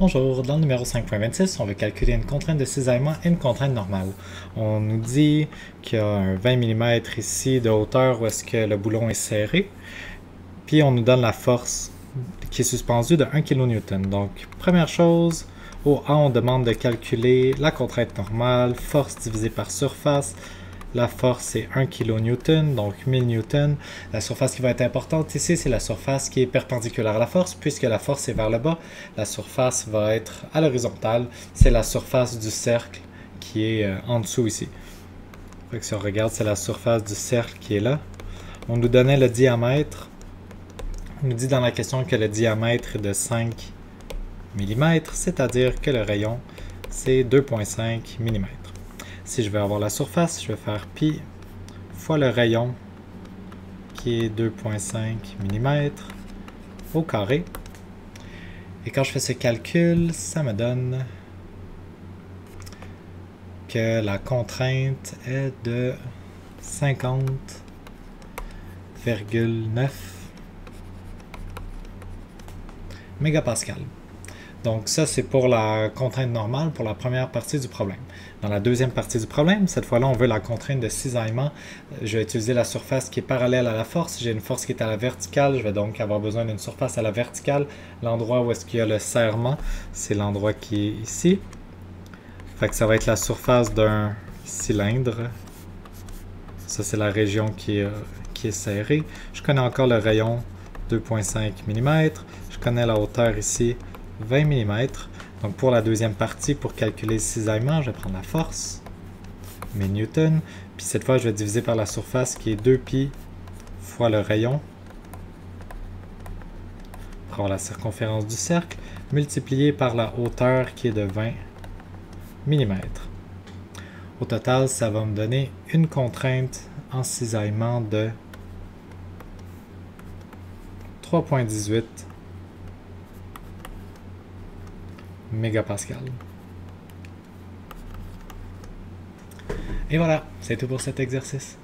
Bonjour, dans le numéro 5.26, on veut calculer une contrainte de cisaillement et une contrainte normale. On nous dit qu'il y a un 20 mm ici de hauteur où est-ce que le boulon est serré, puis on nous donne la force qui est suspendue de 1 kN. Donc, première chose, au A, on demande de calculer la contrainte normale, force divisée par surface, la force est 1 kN, donc 1000 N. La surface qui va être importante ici, c'est la surface qui est perpendiculaire à la force, puisque la force est vers le bas. La surface va être à l'horizontale. C'est la surface du cercle qui est euh, en dessous ici. Si on regarde, c'est la surface du cercle qui est là. On nous donnait le diamètre. On nous dit dans la question que le diamètre est de 5 mm, c'est-à-dire que le rayon, c'est 2,5 mm. Si je veux avoir la surface, je vais faire pi fois le rayon qui est 2.5 mm au carré. Et quand je fais ce calcul, ça me donne que la contrainte est de 50,9 mégapascal. Donc ça, c'est pour la contrainte normale, pour la première partie du problème. Dans la deuxième partie du problème, cette fois-là, on veut la contrainte de cisaillement. Je vais utiliser la surface qui est parallèle à la force. J'ai une force qui est à la verticale. Je vais donc avoir besoin d'une surface à la verticale. L'endroit où est-ce qu'il y a le serrement, c'est l'endroit qui est ici. Fait que ça va être la surface d'un cylindre. Ça, c'est la région qui est, qui est serrée. Je connais encore le rayon 2.5 mm. Je connais la hauteur ici 20 mm. Donc pour la deuxième partie, pour calculer le cisaillement, je vais prendre la force, mes newtons, puis cette fois je vais diviser par la surface qui est 2pi fois le rayon, pour avoir la circonférence du cercle, multiplié par la hauteur qui est de 20 mm. Au total, ça va me donner une contrainte en cisaillement de 3.18 mégapascal. Et voilà, c'est tout pour cet exercice.